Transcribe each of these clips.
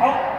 아웃.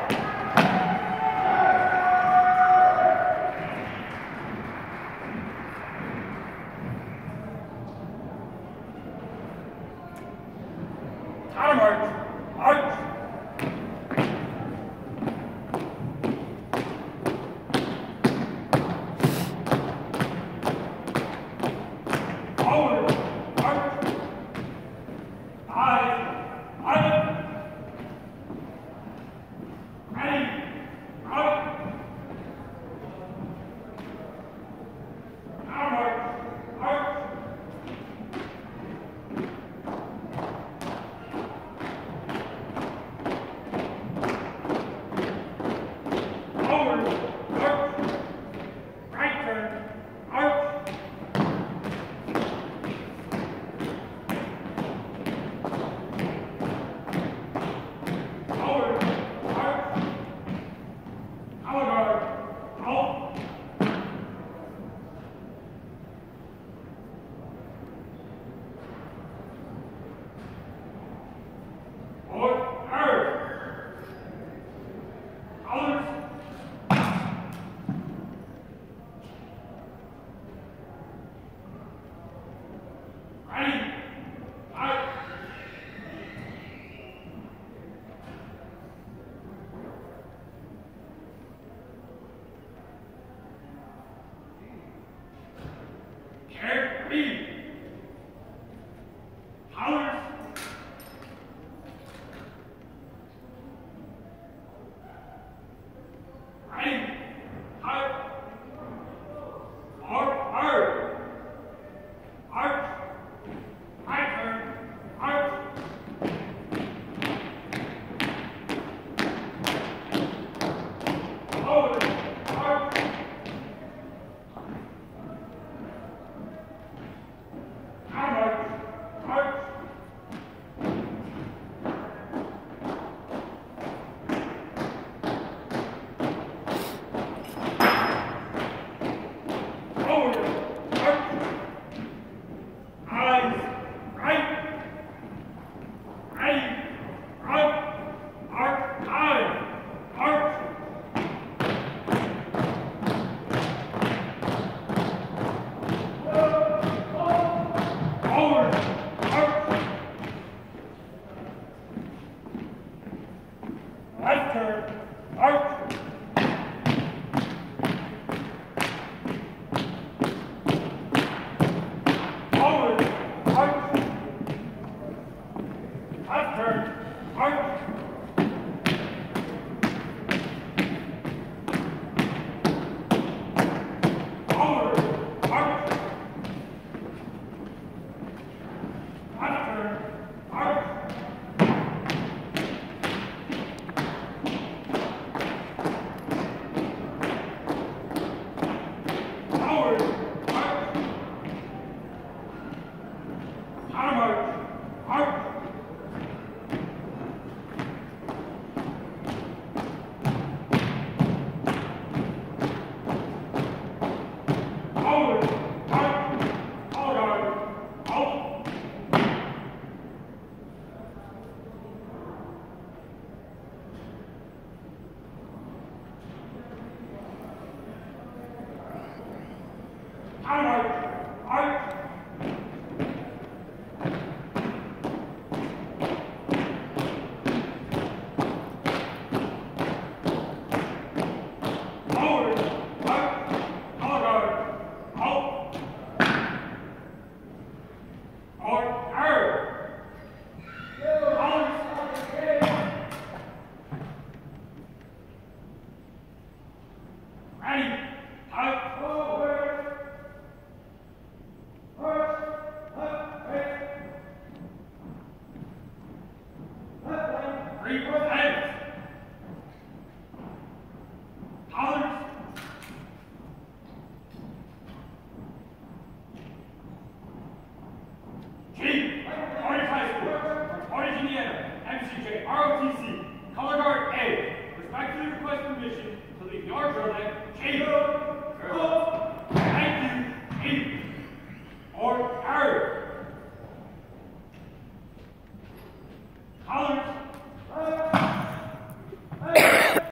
ROTC,